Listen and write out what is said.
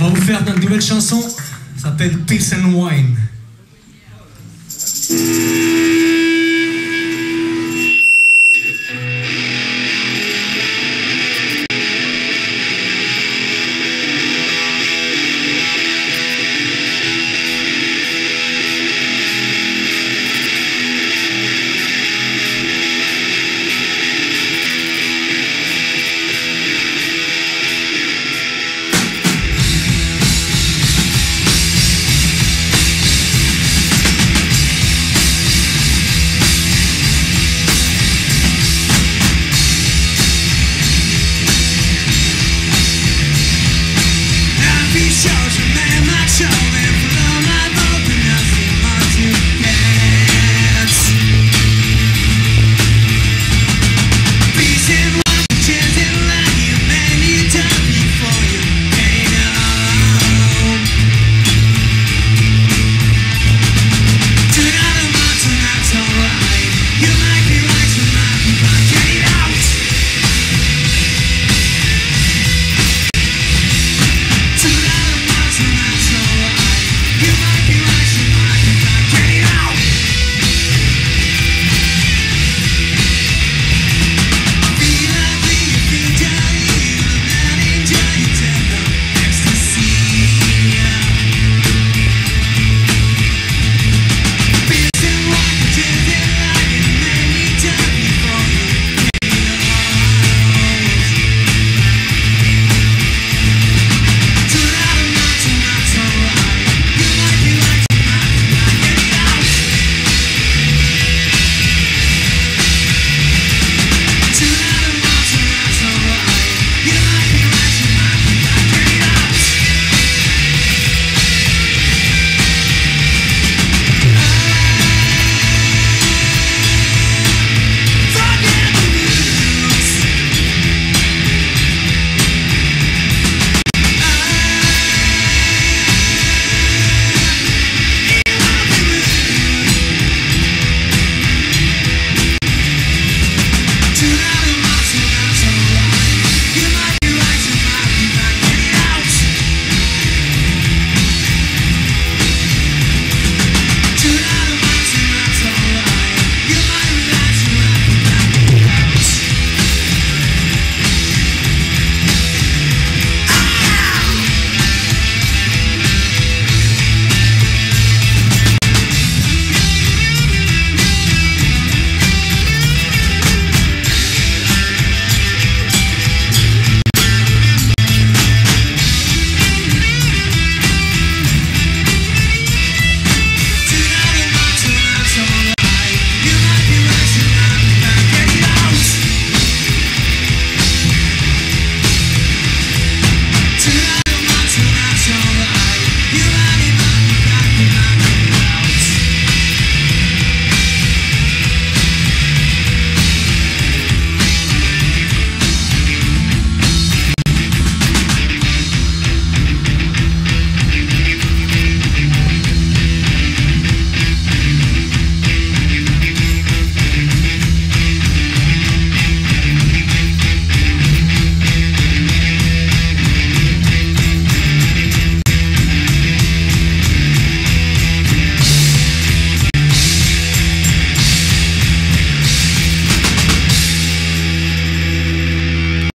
On va vous faire notre nouvelle chanson. Ça s'appelle Peace and Wine.